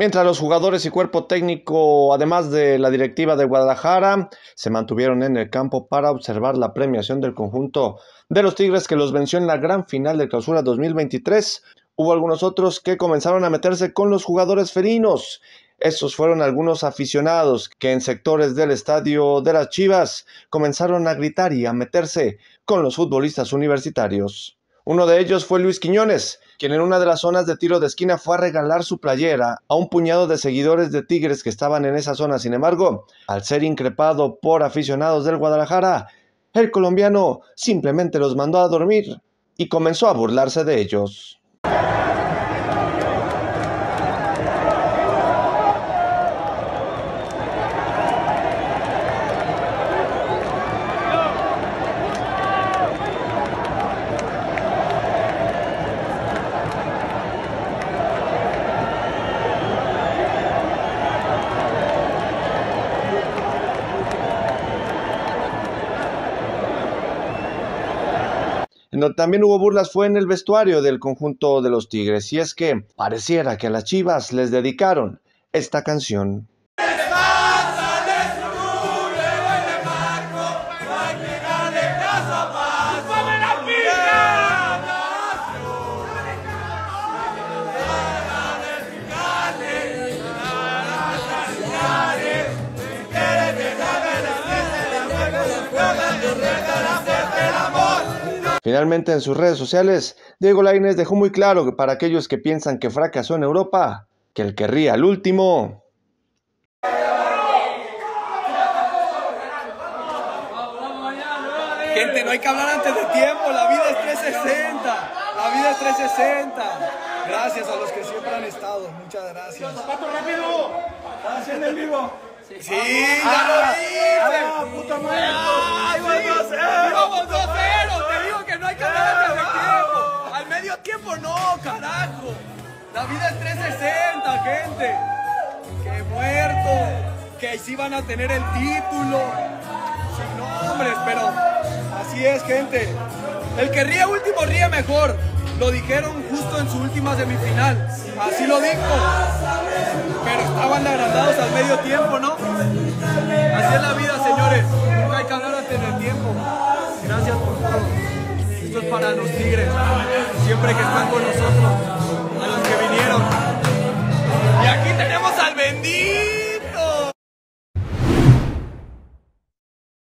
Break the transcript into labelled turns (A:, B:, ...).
A: Mientras los jugadores y cuerpo técnico, además de la directiva de Guadalajara, se mantuvieron en el campo para observar la premiación del conjunto de los Tigres que los venció en la gran final de clausura 2023, hubo algunos otros que comenzaron a meterse con los jugadores felinos. Estos fueron algunos aficionados que en sectores del estadio de las Chivas comenzaron a gritar y a meterse con los futbolistas universitarios. Uno de ellos fue Luis Quiñones, quien en una de las zonas de tiro de esquina fue a regalar su playera a un puñado de seguidores de Tigres que estaban en esa zona. Sin embargo, al ser increpado por aficionados del Guadalajara, el colombiano simplemente los mandó a dormir y comenzó a burlarse de ellos. También hubo burlas fue en el vestuario del conjunto de los Tigres, y es que pareciera que a las Chivas les dedicaron esta canción. Finalmente, en sus redes sociales, Diego Lainez dejó muy claro que para aquellos que piensan que fracasó en Europa, que él querría al último.
B: Gente, no hay que hablar antes de tiempo, la vida es 360, la vida es 360. Gracias a los que siempre han estado, muchas gracias.
C: ¡Zapato rápido! ¿Estás haciendo el vivo?
B: Sí, ya lo ah, hice.
C: ¡Ah, puta madre!
B: ¡Ay, vamos a hacer! ¡Vamos a hacer! no hay que hablar de medio tiempo no, carajo. La vida es 360, gente. Que muerto. Que sí van a tener el título. Sin nombres, pero así es, gente. El que ríe último ríe mejor. Lo dijeron justo en su última semifinal. Así lo dijo. Pero estaban agrandados al medio tiempo, ¿no? Así es la vida, señores. Nunca hay que hablar antes del tiempo. Gracias por todo para los Tigres, siempre que están con nosotros,